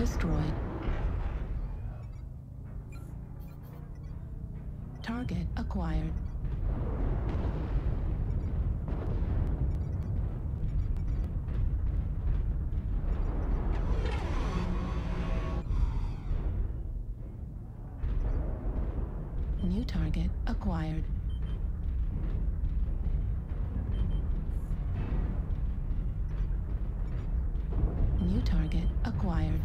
destroyed. Target acquired. New target acquired. New target acquired.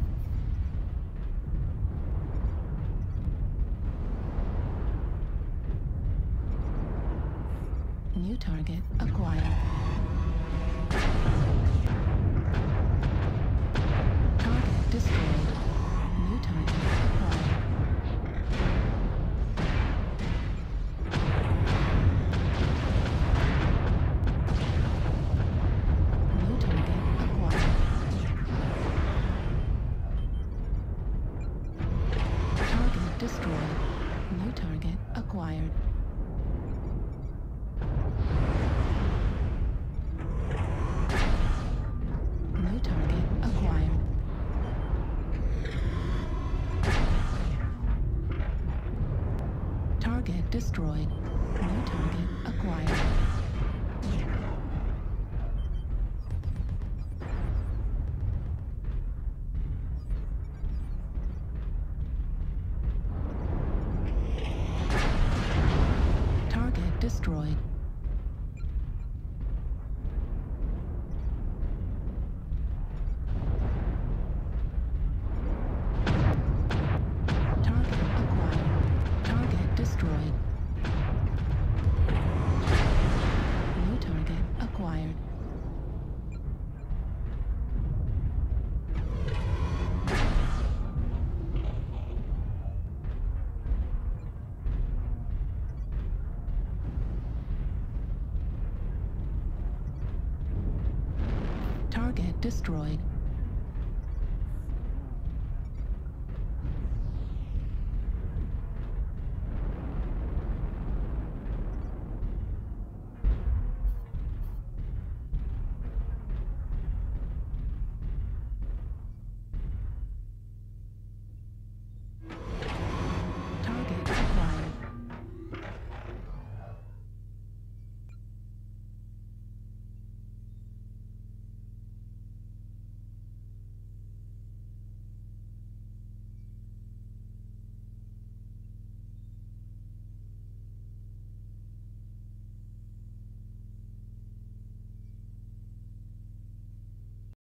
New target acquired. Target destroyed. New target acquired. New target acquired. Target destroyed. New target acquired. Target destroyed. New target acquired. Target destroyed. Target. Target destroyed.